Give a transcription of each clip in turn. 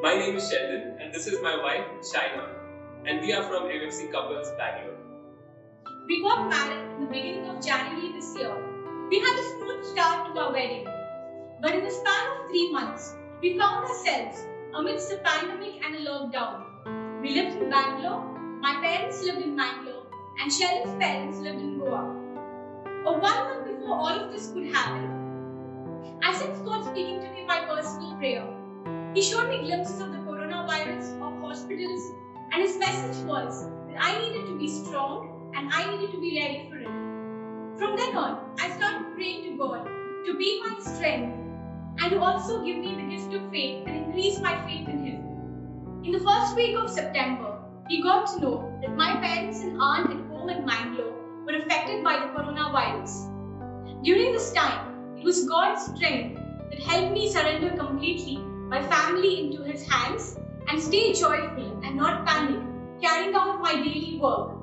My name is Sheldon, and this is my wife, Shaina, and we are from MFC Couples Bangalore. We got married in the beginning of January this year. We had a smooth start to our wedding, but in the span of three months, we found ourselves amidst a pandemic and a lockdown. We lived in Bangalore, my parents lived in Bangalore, and Sheldon's parents lived in Goa. A one month before all of this could happen, I sensed God speaking to me by personal prayer. He showed me glimpses of the coronavirus, of hospitals, and his message was that I needed to be strong and I needed to be ready for it. From then on, I started praying to God to be my strength and to also give me the gift of faith and increase my faith in Him. In the first week of September, we got to know that my parents and aunt at home in Mangalore were affected by the coronavirus. During this time, it was God's strength that helped me surrender completely my family into His hands and stay joyful and not panic, carrying out my daily work.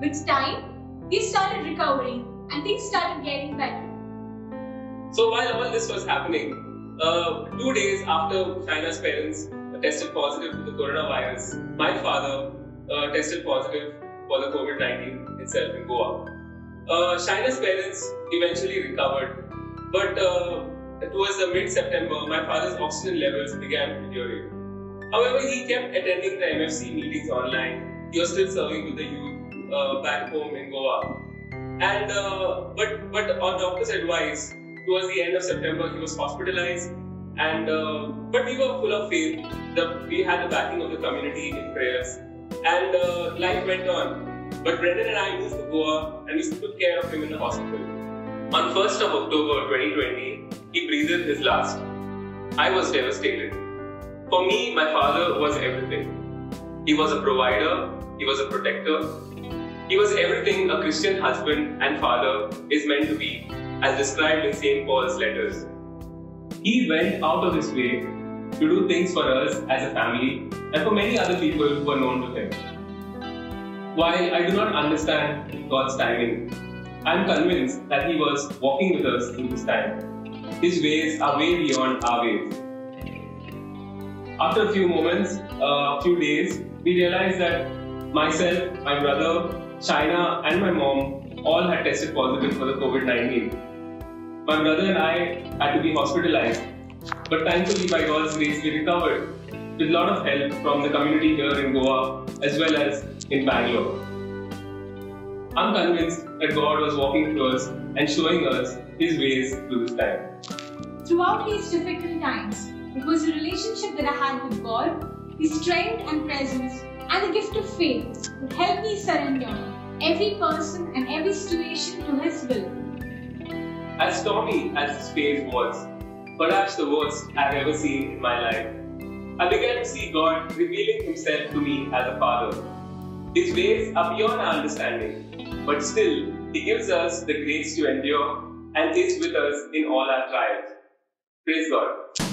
With time, we started recovering and things started getting better. So while all this was happening, uh, two days after Shaina's parents tested positive for the coronavirus, my father uh, tested positive for the COVID-19 itself in Goa. Uh, Shaina's parents eventually recovered, but uh, towards the mid-September, my father's oxygen levels began to deteriorate. However, he kept attending the MFC meetings online. He was still serving with the youth uh, back home in Goa. And uh, but but on doctor's advice, towards the end of September, he was hospitalized. And uh, but we were full of faith. The, we had the backing of the community in prayers, and uh, life went on. But Brendan and I moved to Goa, and we took care of him in the hospital. On 1st of October 2020, he breathed his last. I was devastated. For me, my father was everything. He was a provider, he was a protector, he was everything a Christian husband and father is meant to be, as described in St. Paul's letters. He went out of his way to do things for us as a family and for many other people who are known to him. While I do not understand God's timing, I am convinced that He was walking with us through this time. His ways are way beyond our ways. After a few moments, a uh, few days, we realized that myself, my brother, Shaina, and my mom all had tested positive for the COVID 19. My brother and I had to be hospitalized, but thankfully, by God's grace, we recovered with a lot of help from the community here in Goa as well as in Bangalore. I'm convinced that God was walking through us and showing us His ways through this time. Throughout these difficult times, it was a relationship that I had with God, His strength and presence, and the gift of faith that helped me surrender every person and every situation to His will. As stormy as this phase was, perhaps the worst I've ever seen in my life, I began to see God revealing Himself to me as a Father. His ways are beyond our understanding, but still, He gives us the grace to endure and is with us in all our trials. Praise God.